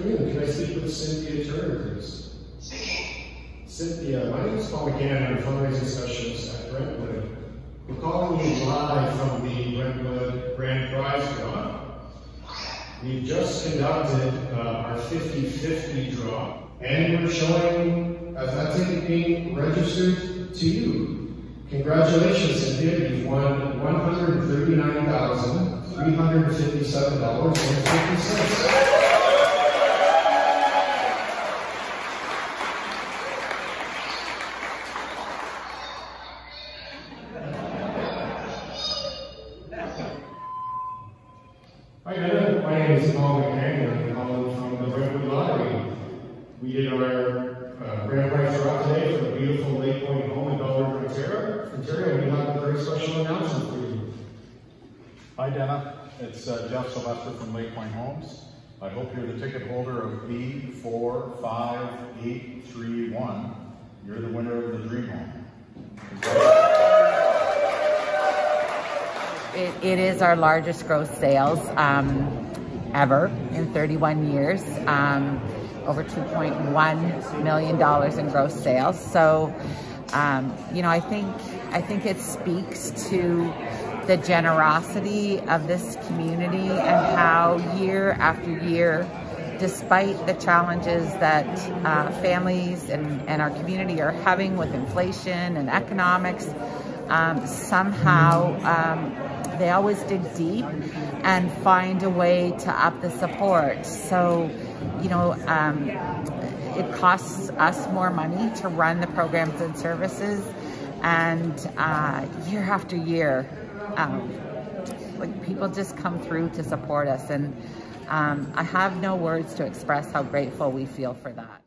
afternoon. Can I speak with Cynthia Turner, please? Cynthia, my name is Paul McGann. I'm a fundraising specialist at Brentwood. We're calling you live from the Brentwood Grand Prize Draw. We've just conducted uh, our 50-50 draw, and we're showing as that ticket being registered to you. Congratulations, Cynthia. You've won $139,357.50. Hi, Anna. My name is Paul McCann. I'm calling from the Brentwood Lottery. We did our uh, grand prize draw today for the beautiful Lake Point home in Belleville, Ontario. Ontario, we have a very special announcement for you. Hi Dana, it's uh, Jeff Sylvester from Lake Point Homes. I hope you're the ticket holder of B45831. You're the winner of the Dream Home. It, it is our largest gross sales um, ever in 31 years. Um, over 2.1 million dollars in gross sales. So, um, you know, I think I think it speaks to the generosity of this community and how year after year, despite the challenges that uh, families and, and our community are having with inflation and economics, um, somehow um, they always dig deep and find a way to up the support. So, you know, um, it costs us more money to run the programs and services. And uh, year after year, um, like people just come through to support us. And um, I have no words to express how grateful we feel for that.